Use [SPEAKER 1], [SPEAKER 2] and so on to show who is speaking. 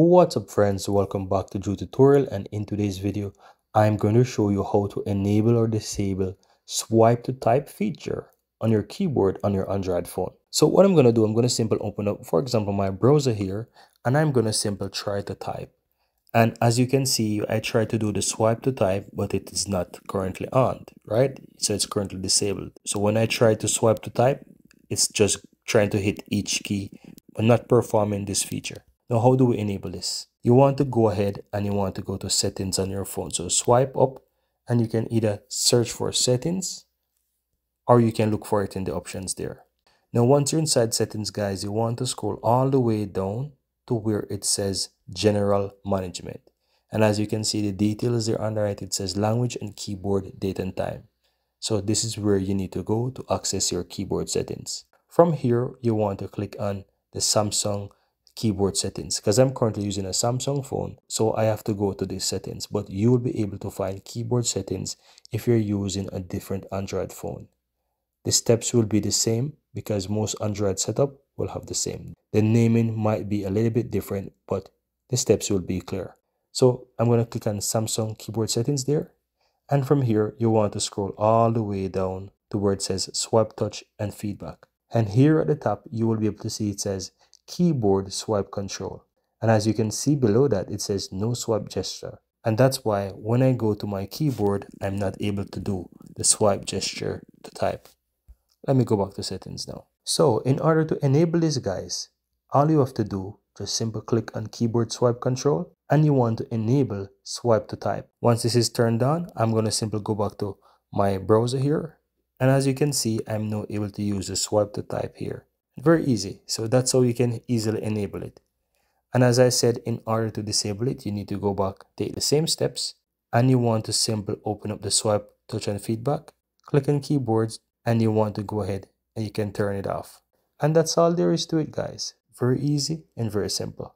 [SPEAKER 1] What's up friends, welcome back to Drew Tutorial and in today's video, I'm going to show you how to enable or disable swipe to type feature on your keyboard on your Android phone. So what I'm going to do, I'm going to simply open up, for example, my browser here and I'm going to simply try to type. And as you can see, I tried to do the swipe to type, but it is not currently on, right? So it's currently disabled. So when I try to swipe to type, it's just trying to hit each key, but not performing this feature. Now, how do we enable this? You want to go ahead and you want to go to settings on your phone. So swipe up and you can either search for settings or you can look for it in the options there. Now, once you're inside settings, guys, you want to scroll all the way down to where it says general management. And as you can see, the details there on the right, it says language and keyboard date and time. So this is where you need to go to access your keyboard settings. From here, you want to click on the Samsung keyboard settings because I'm currently using a Samsung phone so I have to go to these settings but you will be able to find keyboard settings if you're using a different Android phone. The steps will be the same because most Android setup will have the same. The naming might be a little bit different but the steps will be clear. So I'm going to click on Samsung keyboard settings there and from here you want to scroll all the way down to where it says swipe touch and feedback. And here at the top you will be able to see it says keyboard swipe control. And as you can see below that, it says no swipe gesture. And that's why when I go to my keyboard, I'm not able to do the swipe gesture to type. Let me go back to settings now. So in order to enable this guys, all you have to do, just simply click on keyboard swipe control and you want to enable swipe to type. Once this is turned on, I'm going to simply go back to my browser here. And as you can see, I'm now able to use the swipe to type here. Very easy. So that's how you can easily enable it. And as I said, in order to disable it, you need to go back, take the same steps, and you want to simply open up the swipe, touch and feedback, click on keyboards, and you want to go ahead and you can turn it off. And that's all there is to it, guys. Very easy and very simple.